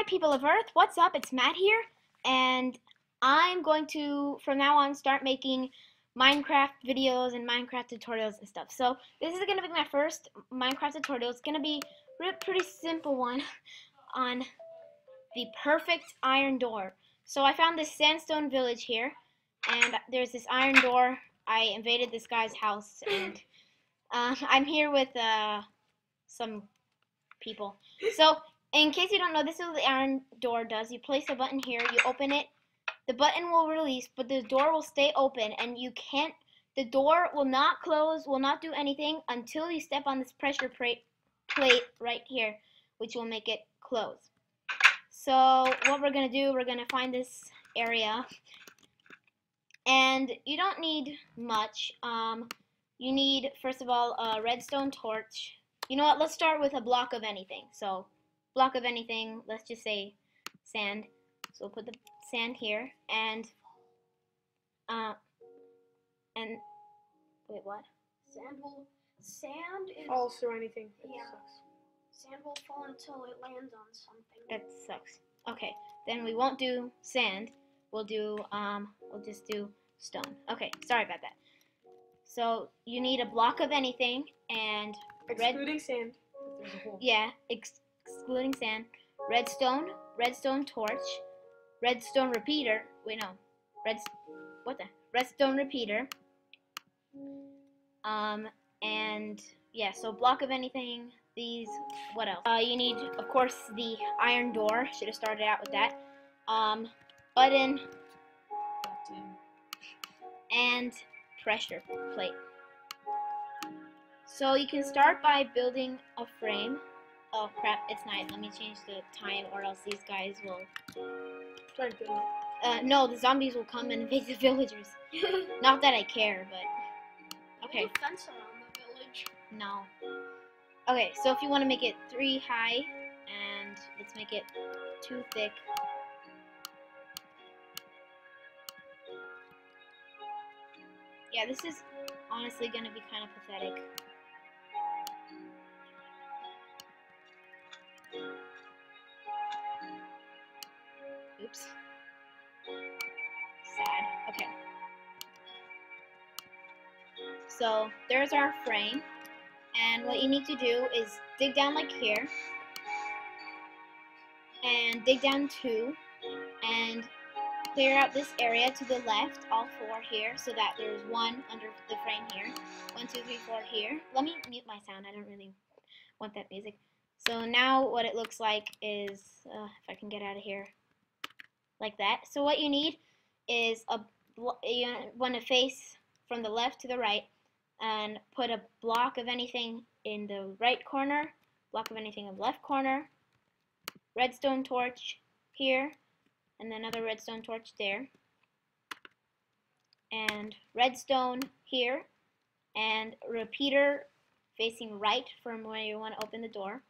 Hi, people of Earth. What's up? It's Matt here, and I'm going to, from now on, start making Minecraft videos and Minecraft tutorials and stuff. So this is going to be my first Minecraft tutorial. It's going to be a pretty simple one on the perfect iron door. So I found this sandstone village here, and there's this iron door. I invaded this guy's house, and uh, I'm here with uh, some people. So in case you don't know, this is what the iron door does. You place a button here, you open it, the button will release, but the door will stay open, and you can't, the door will not close, will not do anything until you step on this pressure plate, right here, which will make it close. So what we're going to do, we're going to find this area, and you don't need much. Um, you need, first of all, a redstone torch. You know what, let's start with a block of anything. So block of anything, let's just say sand. So we'll put the sand here and uh and wait what? Sand will sand is falls through anything. It Yeah. sucks. sand will fall until it lands on something. That sucks. Okay, then we won't do sand. We'll do um we'll just do stone. Okay, sorry about that. So you need a block of anything and red sand. There's a hole. yeah, ex excluding sand, redstone, redstone torch, redstone repeater. Wait, no, red. What the? Redstone repeater. Um, and yeah, so block of anything. These. What else? Uh, you need, of course, the iron door. Should have started out with that. Um, button and pressure plate. So you can start by building a frame. Oh crap, it's night. Let me change the time or else these guys will... Try to it. Uh, no, the zombies will come and invade the villagers. Not that I care, but... Okay, Build a fence around the village. no. Okay, so if you want to make it three high, and let's make it two thick. Yeah, this is honestly going to be kind of pathetic. Oops. Sad. Okay. So there's our frame. And what you need to do is dig down like here. And dig down two. And clear out this area to the left, all four here, so that there's one under the frame here. One, two, three, four here. Let me mute my sound. I don't really want that music. So now what it looks like is, uh, if I can get out of here, like that. So what you need is a, you want to face from the left to the right and put a block of anything in the right corner, block of anything in the left corner, redstone torch here, and another redstone torch there, and redstone here, and repeater facing right from where you want to open the door.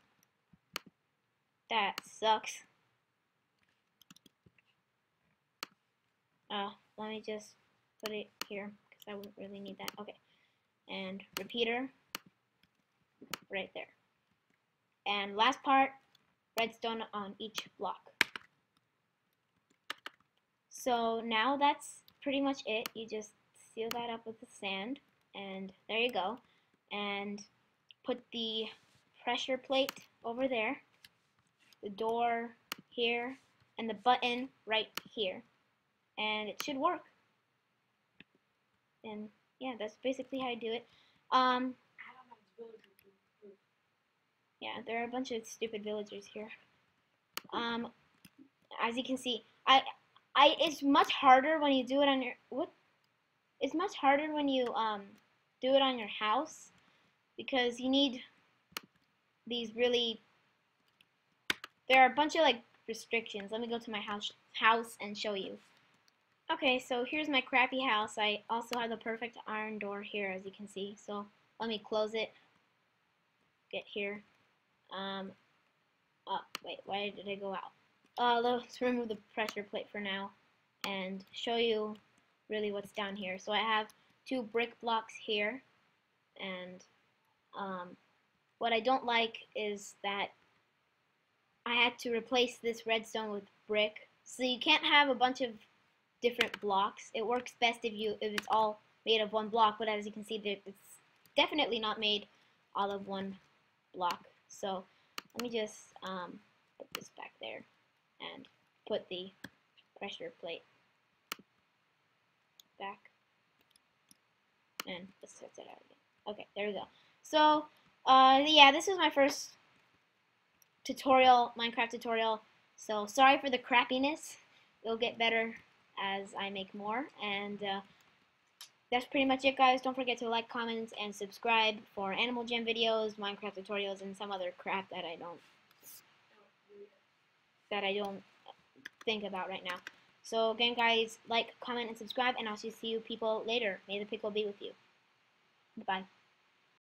That sucks. Uh, let me just put it here because I wouldn't really need that. Okay. And repeater right there. And last part, redstone on each block. So now that's pretty much it. You just seal that up with the sand and there you go. And put the pressure plate over there, the door here, and the button right here. And it should work. And yeah, that's basically how you do it. Um, yeah, there are a bunch of stupid villagers here. Um, as you can see, I, I, it's much harder when you do it on your what? It's much harder when you um do it on your house because you need these really. There are a bunch of like restrictions. Let me go to my house house and show you. Okay, so here's my crappy house. I also have the perfect iron door here, as you can see. So let me close it. Get here. Um, oh, wait, why did I go out? Uh, let's remove the pressure plate for now and show you really what's down here. So I have two brick blocks here, and um, what I don't like is that I had to replace this redstone with brick. So you can't have a bunch of different blocks. It works best if you if it's all made of one block, but as you can see, it's definitely not made all of one block. So let me just um, put this back there and put the pressure plate back. And let's switch it out again. Okay, there we go. So, uh, yeah, this is my first tutorial, Minecraft tutorial. So, sorry for the crappiness. It'll get better as I make more. And uh, that's pretty much it, guys. Don't forget to like, comment, and subscribe for Animal Jam videos, Minecraft tutorials, and some other crap that I don't that I don't think about right now. So again, guys, like, comment, and subscribe, and I'll see you people later. May the pickle be with you. Bye.